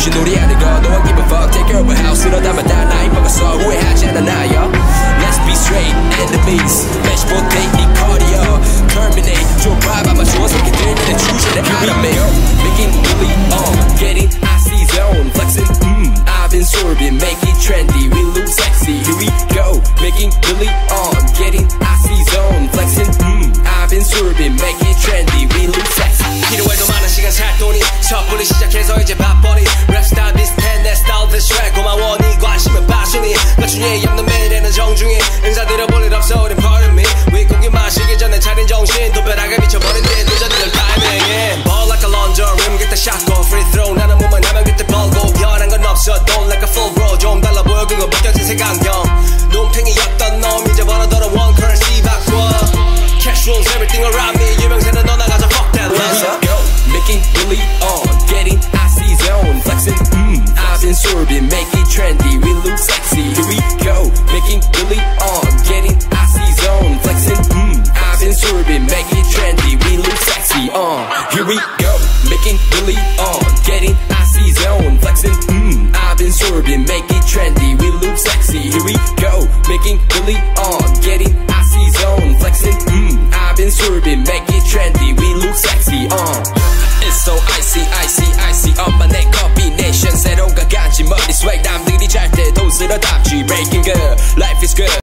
애들이 병신놀이 하는 거 No one give a fuck take care of a house 이러다만 다 나이 먹었어 후회하지 않아 나요 Let's be straight enemies Match potato 네 cardio Terminate 좁아봐봐 좋은 새끼 들면 내 주제를 알아매 Making really on Getting icy zone Flexing mm I've been sorbing Make it trendy We look sexy Here we go Making really on Getting icy zone Flexing mm I've been sorbing Make it trendy We look sexy 필요해도 많은 시간 살 돈이 섣불리 시작해서 이제 바버리 랩스타일 비슷해 내 스타일 대쉬 고마워 네 관심은 빠순이 나중에 없는 매일에는 정중히 인사드려 볼일 없어 우린 pardon me 윗고기 마시기 전에 차린 정신 또 벼락에 미쳐버린 뒤 늦어질 타이밍에 Ball like a launcher rim shot go free throw. 나는 몸만 하면 그때 벌고 변한 건 없어 don't like a full bro 좀 달라 보여 그거 벗겨진 색안경. 눈탱이였던 놈 이제 벌어더러 one currency 바꿔 Cash rules everything around me Make it trendy, we look sexy. Here we go, making really on, getting icy zone, flexing. Mm, I've been sorbing, make it trendy, we look sexy. Uh, here we go, making really on, getting icy zone, flexing. Mm, I've been sorbing, make it trendy, we look sexy. Here we go, making really on, getting icy zone, flexing. Mm, I've been sorbing, make it trendy, we look sexy. Uh, the top G, breaking good. life is good